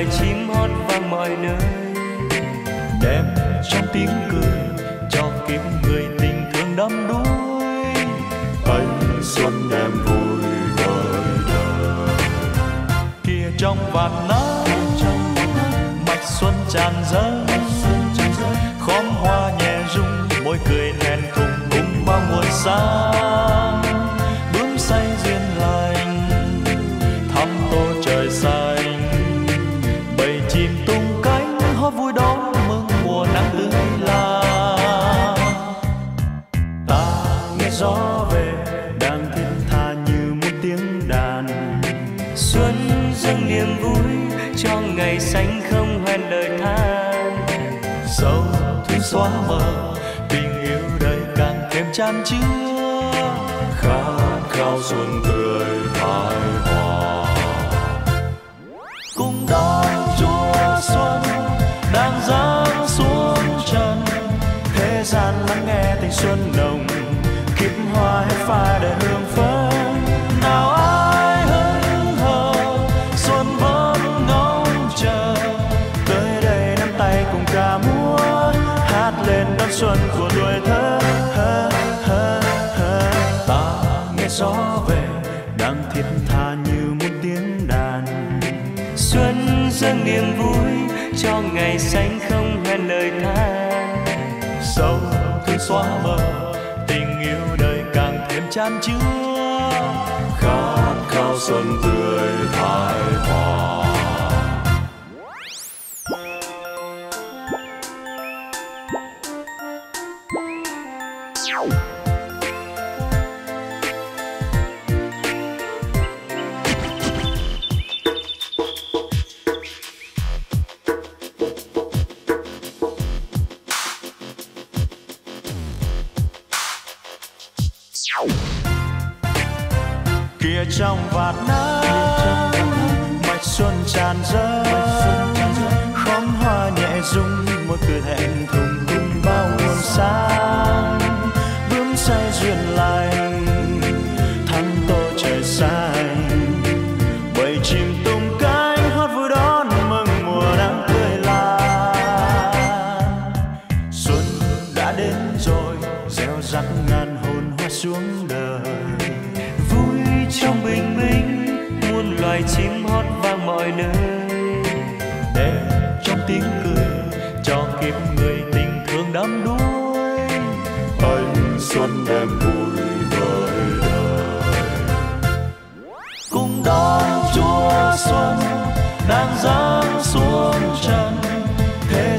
loài chim hót vang mọi nơi. Đẹp trong tiếng cười cho kiếp người tình thương đắm đuối. Anh xuân em vui đời đời. Kia trong vạt nắng mạch xuân tràn dâng. Khóm hoa nhẹ rung, môi cười thẹn thùng cùng bao muôn sao chan chứa, khát khao xuân tươi mai hòa. Cùng đón chúa xuân, đang giáng xuống trần. Thế gian lắng nghe tình xuân nồng kim hoa hết pha đời hương về, đang thiết tha như một tiếng đàn. Xuân dâng niềm vui cho ngày xanh không hẹn lời than sâu cứ xóa mờ tình yêu đời càng thêm chan chứa. Khát khao xuân tươi thái hòa.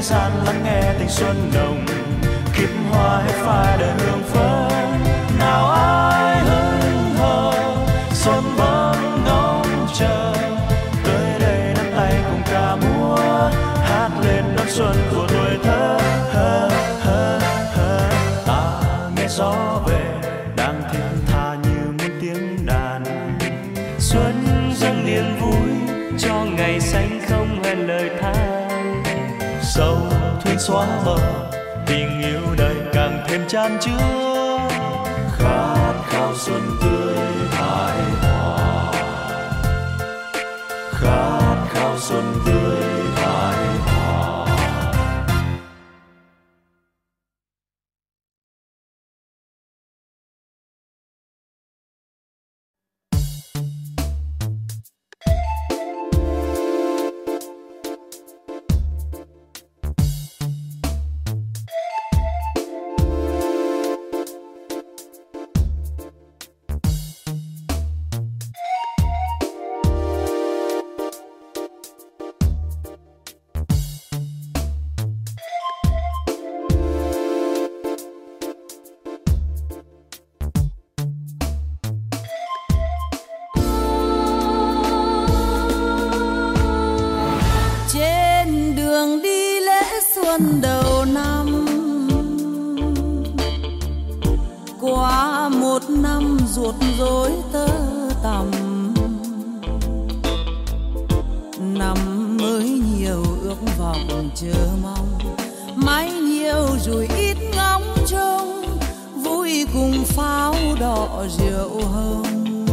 Thế gian lắng nghe tình xuân nồng kiếp hoa hết phai đời hương phấn. Nào ai xóa mờ tình yêu này càng thêm chan chứa. Khát khao xuân tươi hài hòa. Khát khao xuân tươi một năm ruột rối tơ tằm. Năm mới nhiều ước vọng chờ mong. Mãi nhiều rồi ít ngóng trông. Vui cùng pháo đỏ rượu hồng.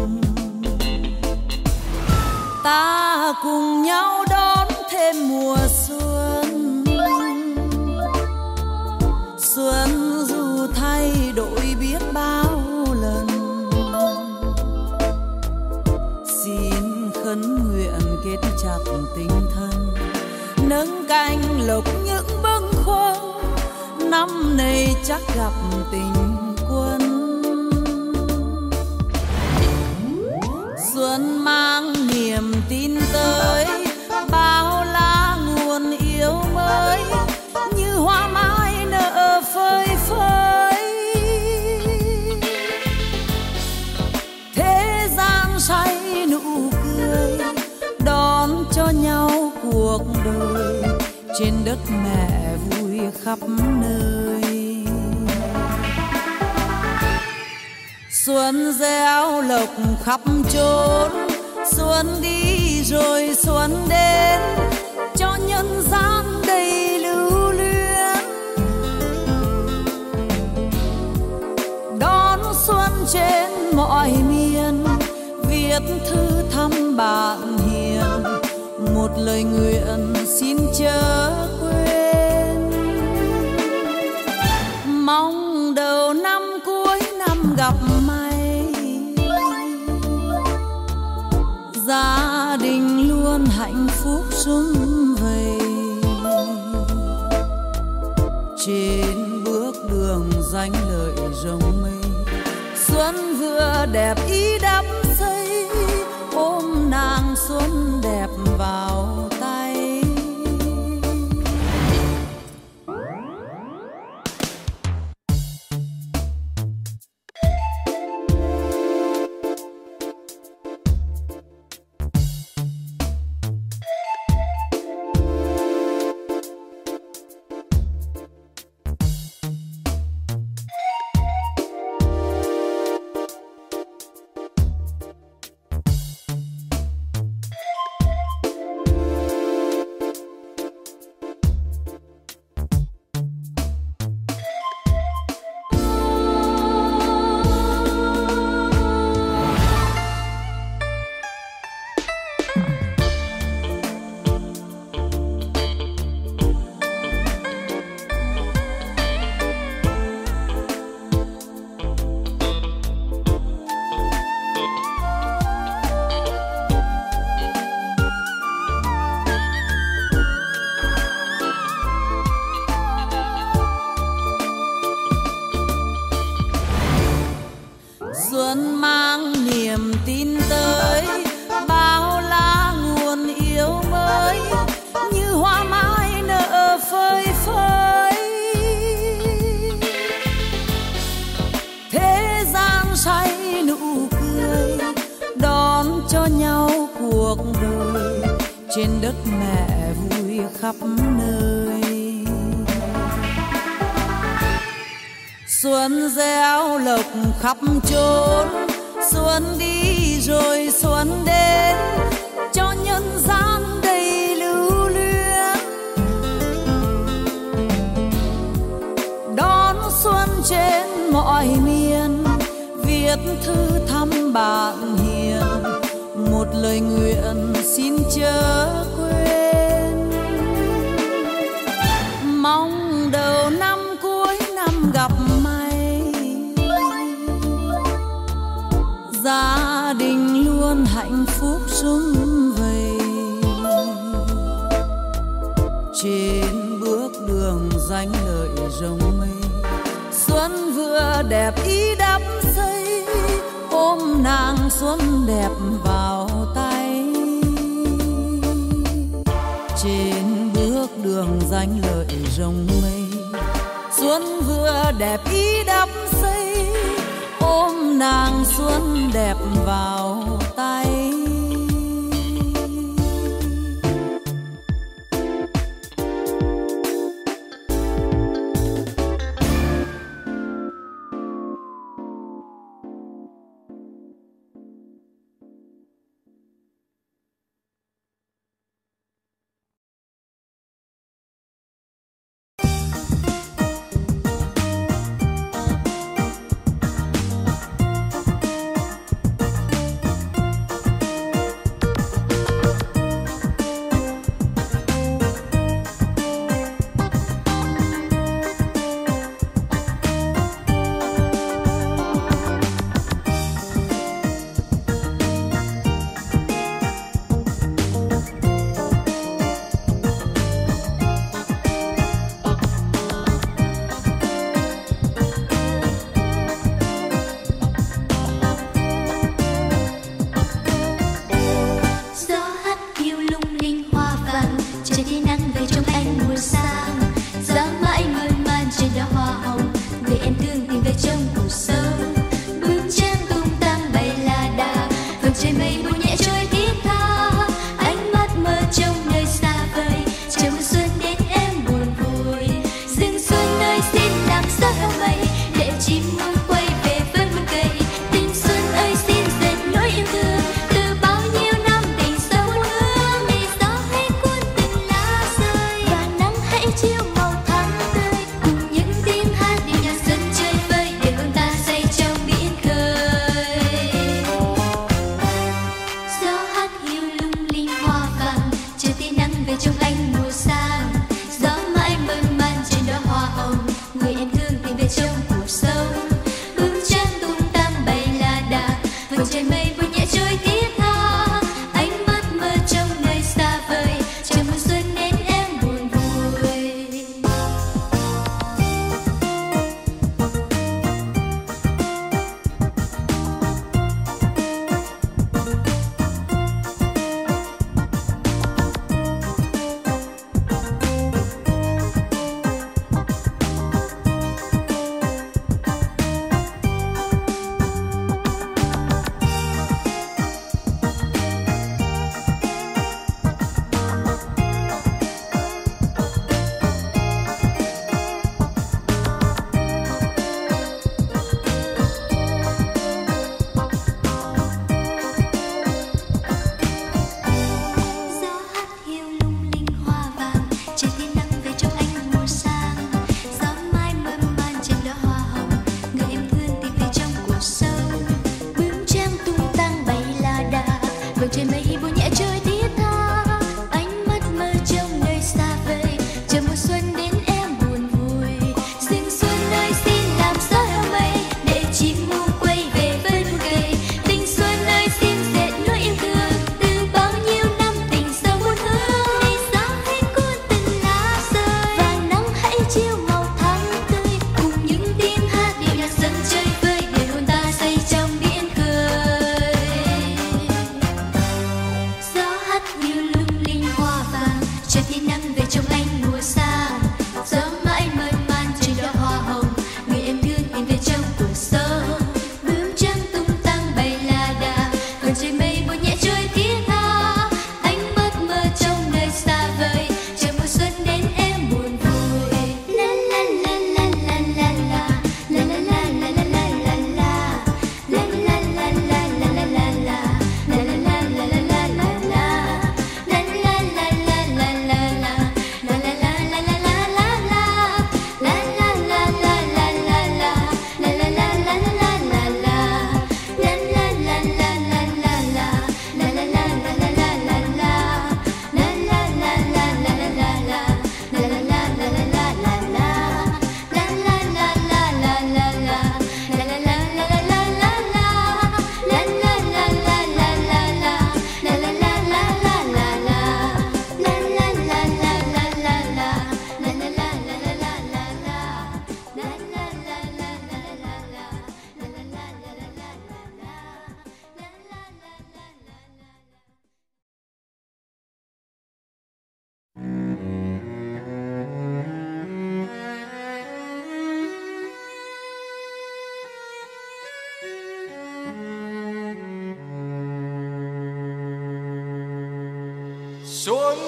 Ta cùng nhau đón thêm mùa xuân. Chặt tình thân, nâng cánh lộc những bâng khuâng, năm này chắc gặp tình quân. Xuân mang trên đất mẹ vui khắp nơi. Xuân gieo lộc khắp chốn, xuân đi rồi xuân đến. Cho nhân gian đầy lưu luyến. Đón xuân trên mọi miền, viết thư thăm bạn hiền. Một lời nguyện xin chờ phúc vầy. Trên bước đường danh lợi rồng mây xuân vừa đẹp ý đắm xuân mang niềm tin tới, bao la nguồn yêu mới, như hoa mai nở phơi phới. Thế gian say nụ cười, đón cho nhau cuộc đời, trên đất mẹ vui khắp nơi. Xuân gieo lộc khắp chốn. Xuân đi rồi xuân đến, cho nhân gian đầy lưu luyến. Đón xuân trên mọi miền, viết thư thăm bạn hiền. Một lời nguyện xin chớ gia đình luôn hạnh phúc sum vầy. Trên bước đường danh lợi rồng mây, xuân vừa đẹp ý đắp xây ôm nàng xuân đẹp vào tay. Trên bước đường danh lợi rồng mây, xuân vừa đẹp ý đắp nàng xuân đẹp vào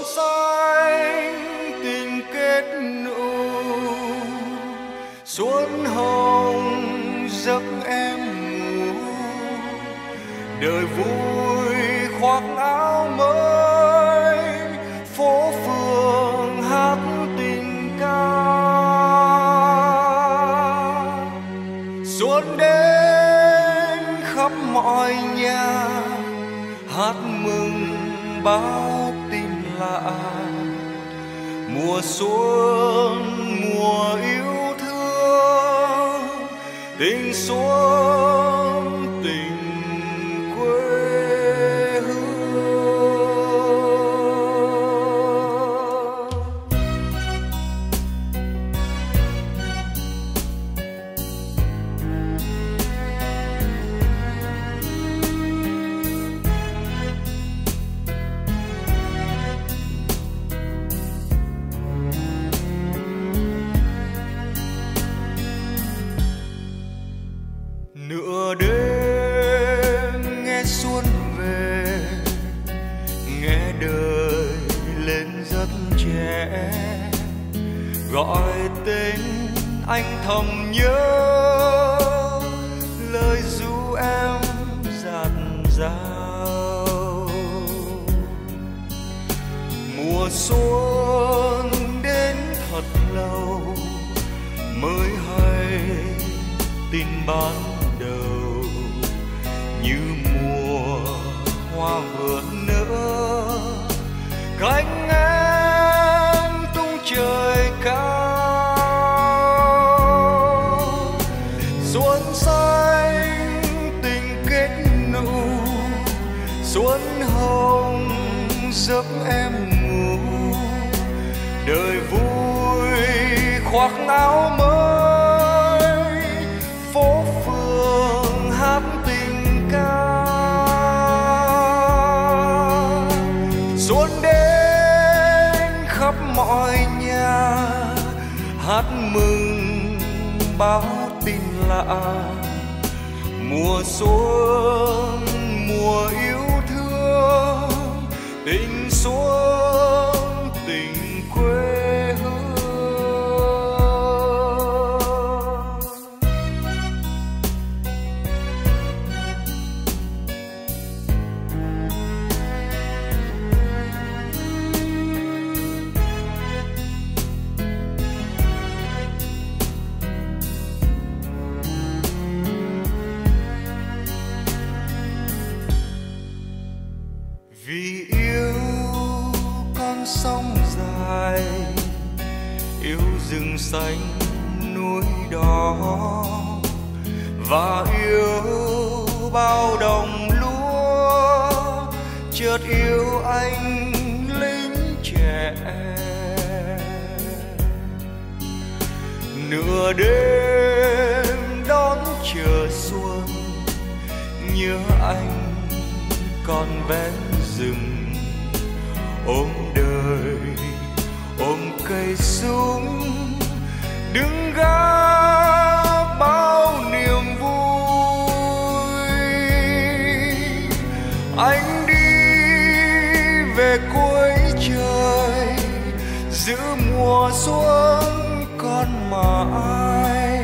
xanh tình kết nụ. Xuân hồng giấc em ngủ, đời vui khoác áo mới, phố phường hát tình ca. Xuân đến khắp mọi nhà hát mừng bao mùa xuân mùa yêu thương. Tình xuân giao. Mùa xuân đến thật lâu, mới hay tin ban đầu. Như mùa hoa vừa nở, cánh áo mới. Phố phường hát tình ca. Xuân đến khắp mọi nhà hát mừng báo tin lạ. Mùa xuân, mùa yêu rừng xanh núi đỏ. Và yêu bao đồng lúa, chợt yêu anh lính trẻ. Nửa đêm đón chờ xuân, nhớ anh còn ven rừng. Ôm đời, ôm cây súng đứng gác bao niềm vui. Anh đi về cuối trời, giữ mùa xuân còn ai.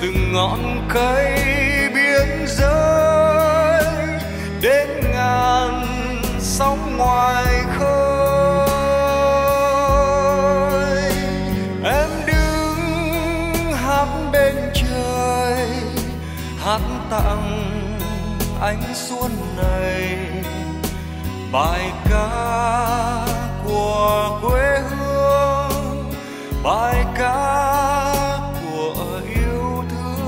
Từng ngọn cây biên giới, đến ngàn sóng ngoài. Lặng tặng ánh xuân này. Bài ca của quê hương, bài ca của yêu thương.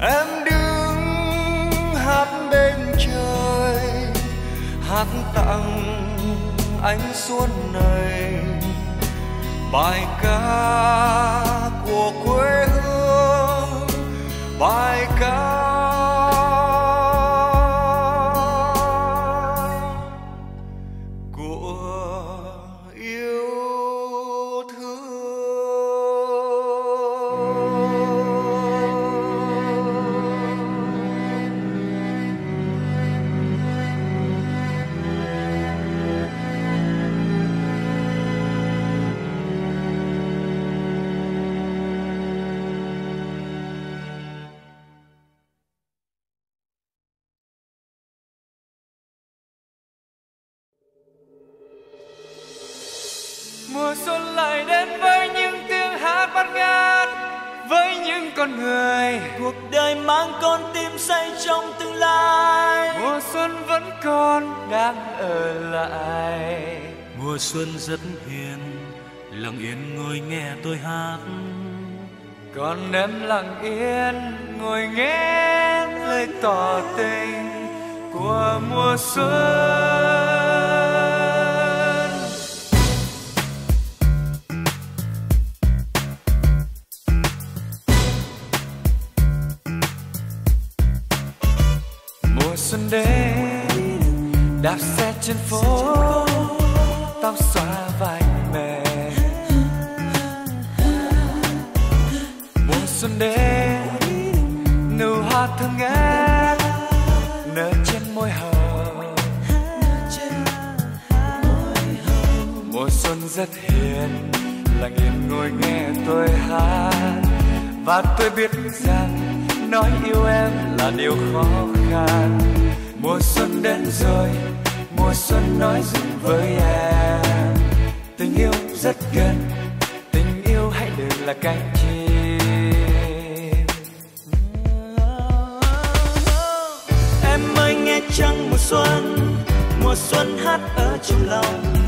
Em đứng hát bên trời, hát tặng ánh xuân này. Bài ca lặng yên ngồi nghe lời tỏ tình của mùa xuân. Mùa xuân rất hiền lặng yên ngồi nghe tôi hát. Và tôi biết rằng nói yêu em là điều khó khăn. Mùa xuân đến rồi, mùa xuân nói dừng với em. Tình yêu rất gần, tình yêu hãy đừng là cánh chim. Em ơi, nghe trăng mùa xuân mùa xuân hát ở trong lòng.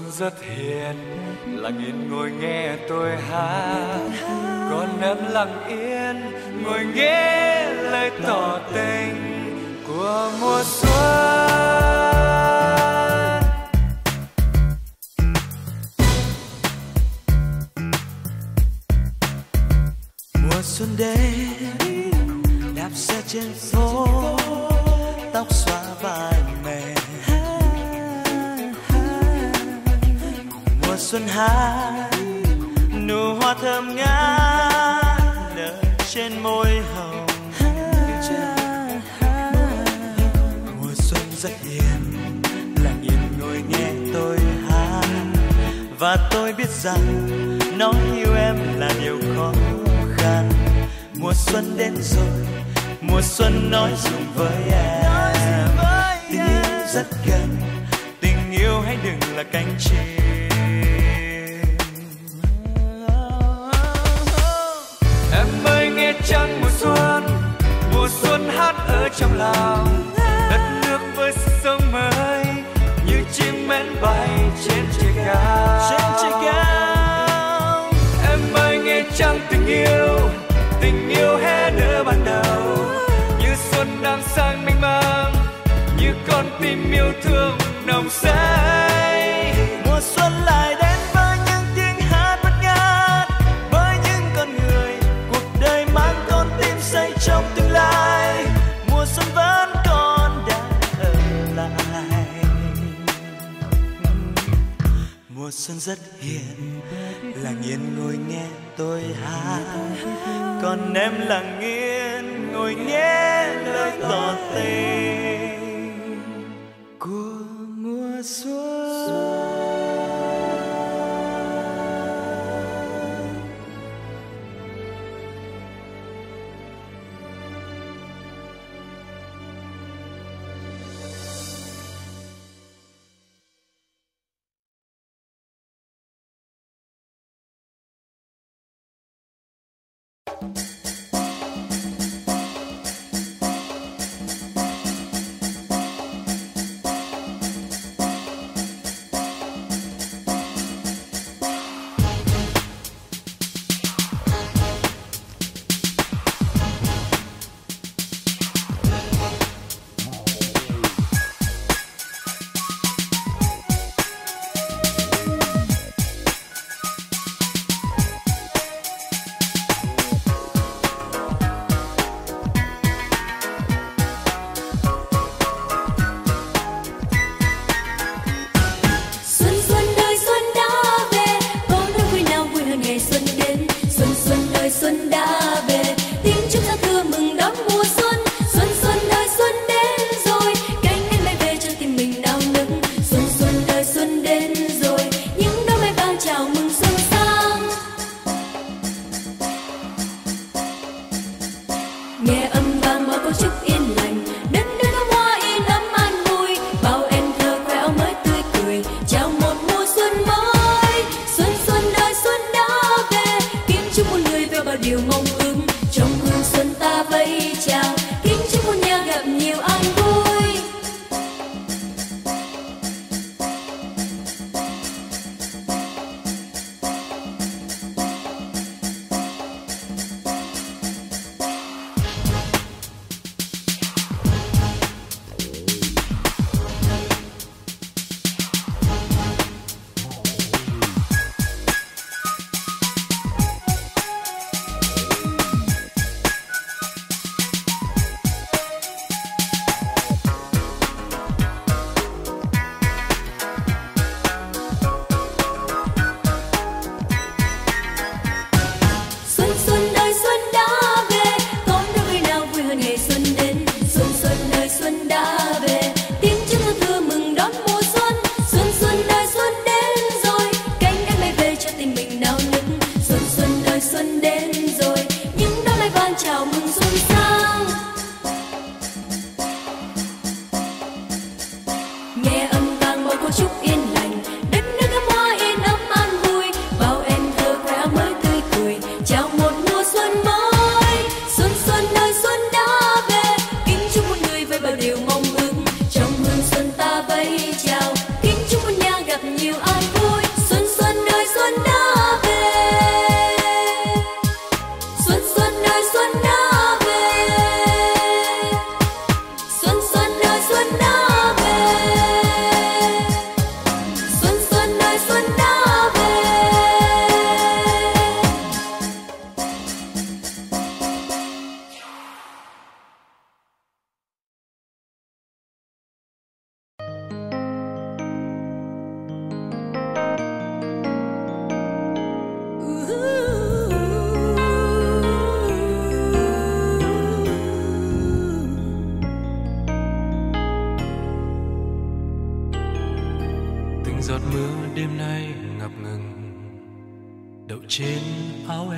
con rất hiền. Lặng yên ngồi nghe tôi hát. Con em lặng yên ngồi nghe lời tỏ tình của mùa xuân. Mùa xuân đến, đạp xe trên phố. Xuân hát nụ hoa thơm ngát nở trên môi hồng. Mùa xuân rất hiền, lặng yên ngồi nghe tôi hát. Và tôi biết rằng nói yêu em là điều khó khăn. Mùa xuân đến rồi, mùa xuân nói dùng với em. Tình yêu rất gần, tình yêu hãy đừng là cánh chim. Trong lòng. Đất nước với sức sống mới như chim én bay trên trời cao trên trời cao em ơi nghe trăng tình yêu tình yêu hé nở ban đầu. Như xuân đang sang mênh mang như con tim yêu thương nồng say xuân rất hiền lặng yên ngồi nghe tôi hát. Còn em lặng yên ngồi nghe lời tỏ tình. Của mùa xuân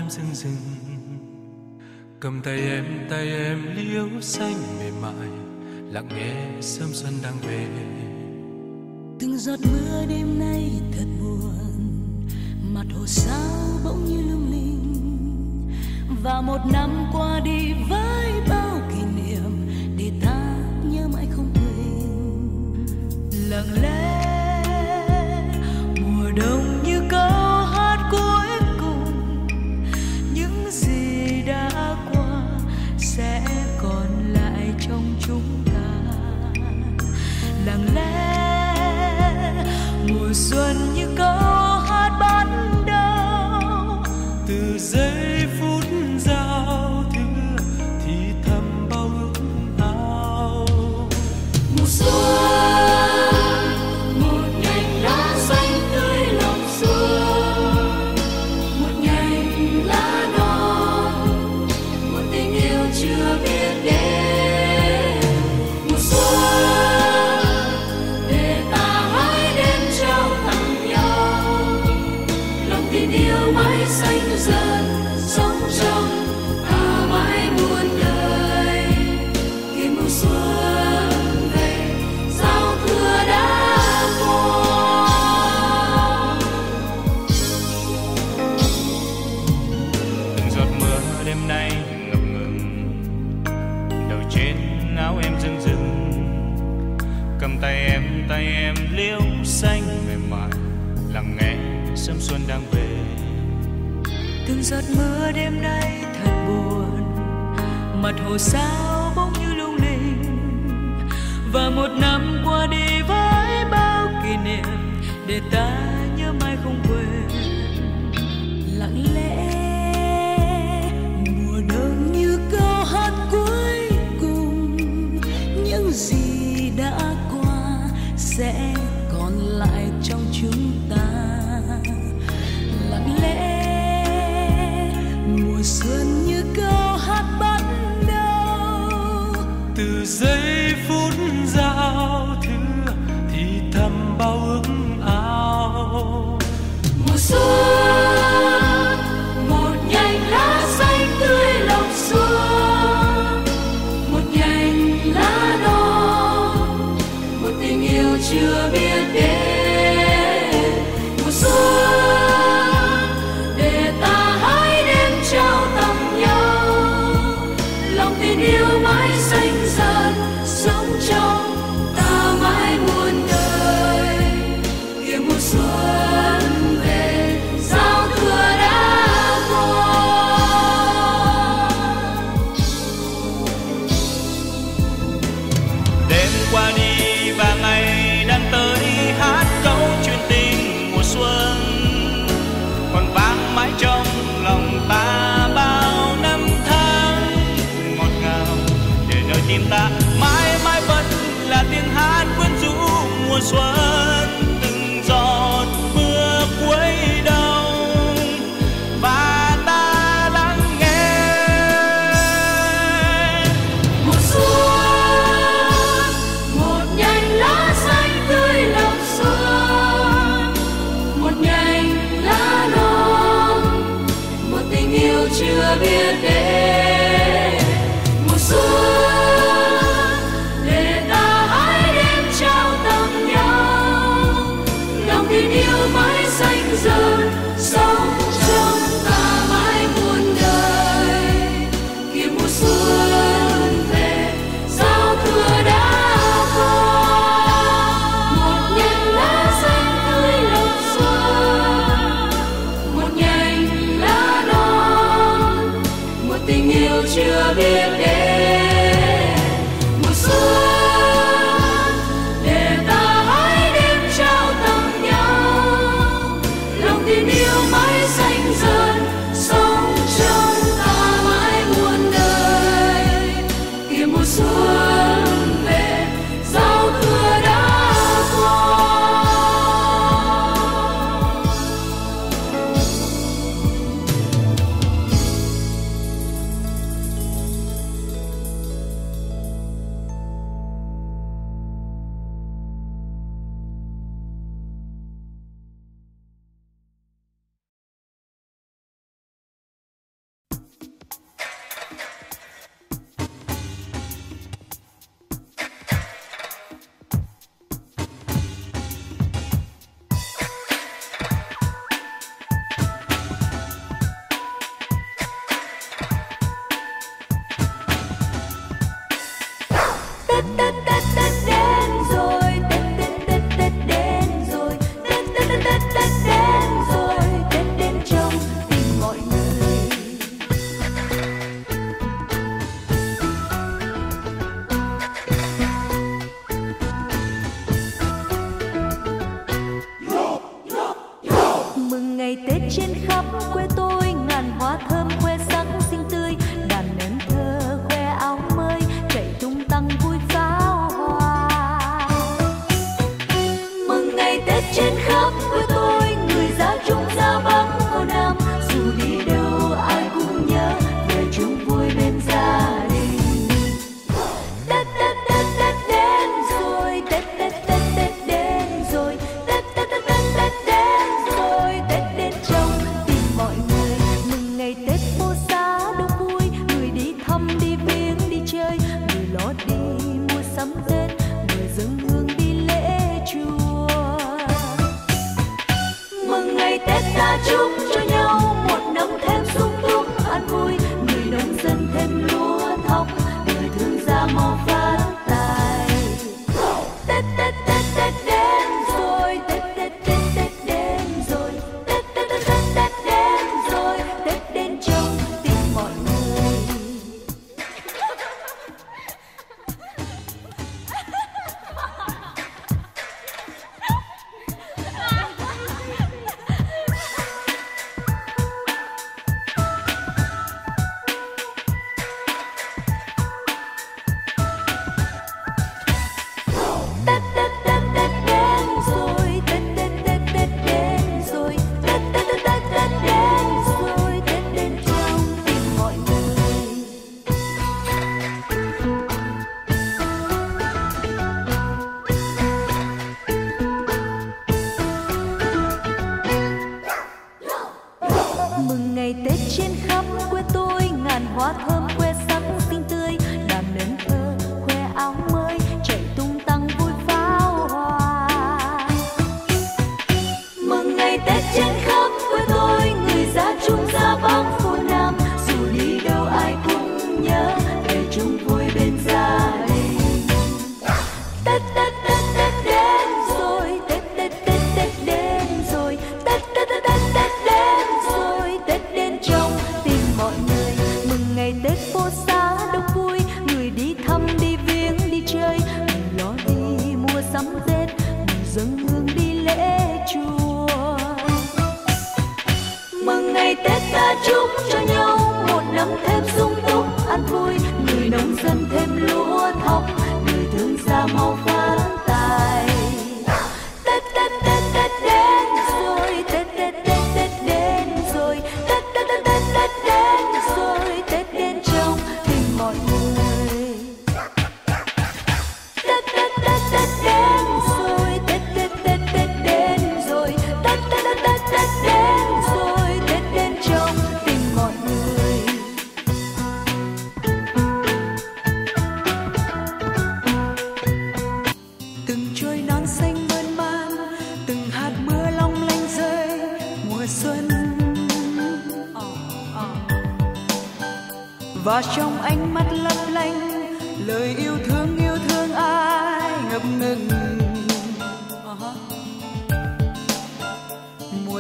em rừng rừng. Cầm tay em tay em liễu xanh mềm mại, lặng nghe sớm xuân đang về. Từng giọt mưa đêm nay thật buồn, mặt hồ sao bỗng như lung linh. Và một năm qua đi với bao kỷ niệm, để ta nhớ mãi không quên. Lặng lẽ giọt mưa đêm nay thật buồn. Mặt hồ sao bỗng như lung linh, và một năm qua đi với bao kỷ niệm để ta nhớ mãi không quên. Lặng lẽ, mùa đông như câu hát cuối cùng, những gì đã qua sẽ còn lại trong chúng ta. save for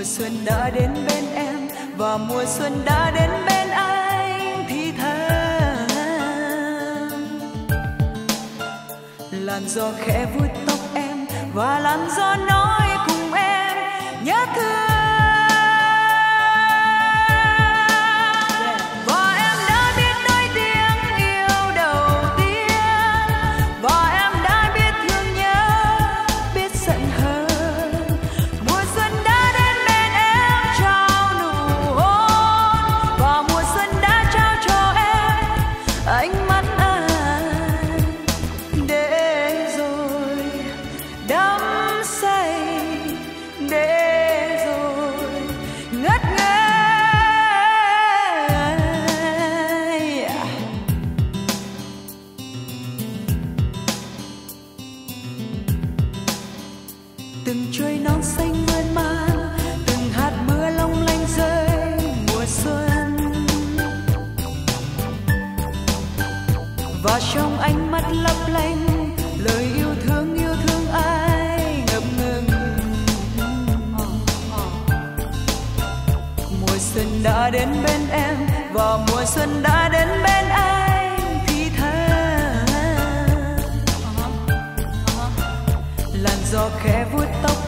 mùa xuân đã đến bên em và mùa xuân đã đến bên anh thì thầm. Làn gió khẽ vuốt tóc em và làn gió nói cùng em, nhớ thương xuân đã đến bên anh thì thơ, làn gió khẽ vuốt tóc